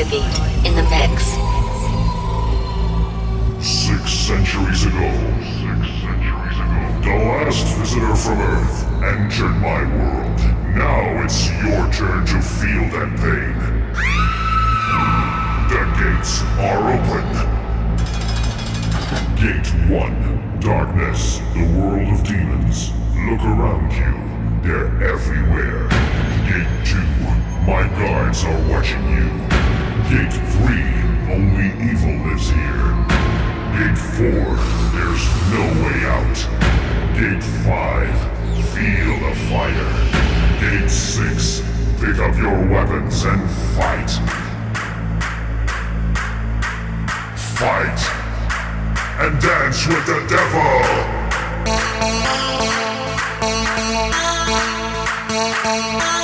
in the mix. Six centuries ago, six centuries ago, the last visitor from Earth entered my world. Now it's your turn to feel that pain. The gates are open. Gate 1. Darkness, the world of demons. Look around you. They're everywhere. Gate 2. My guards are watching you. Gate 3. Only evil lives here. Gate 4. There's no way out. Gate 5. Feel the fire. Gate 6. Pick up your weapons and fight. Fight! And dance with the devil! Ah.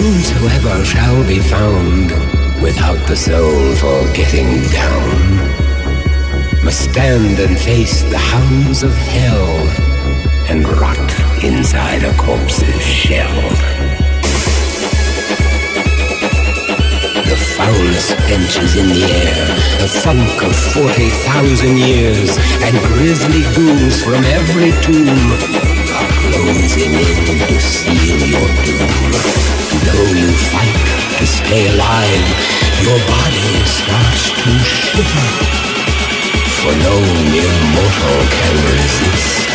Whosoever shall be found without the soul for getting down must stand and face the hounds of hell and rot inside a corpse's shell. The foulest stenches in the air, the funk of 40,000 years, and grisly ghouls from every tomb clothes in make to steal your doom. Though you fight to stay alive, your body starts to shiver. For no immortal can resist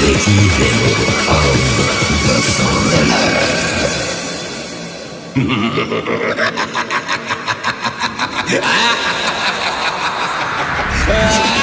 the evil of the thriller. ah!